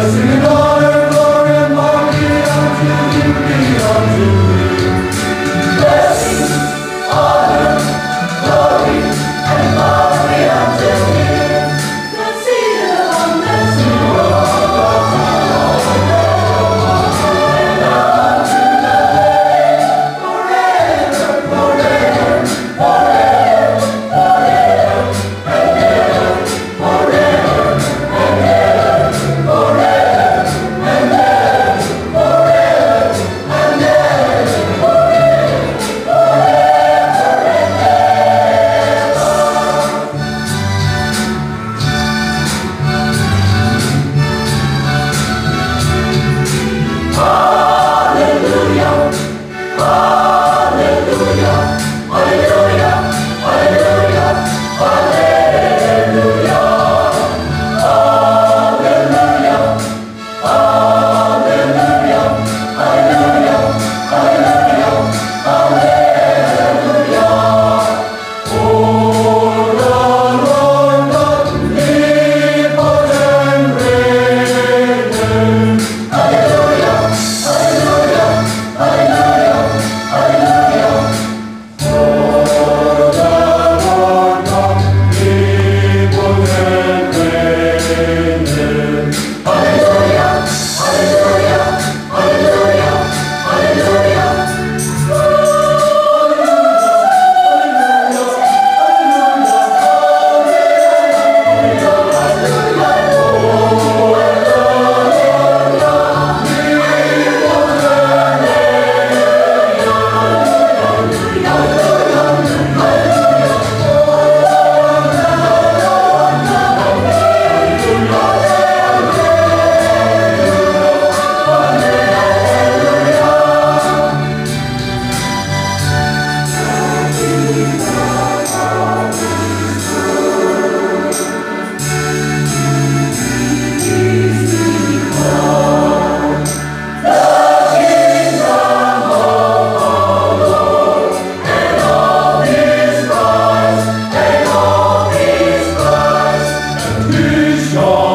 였으면 shore.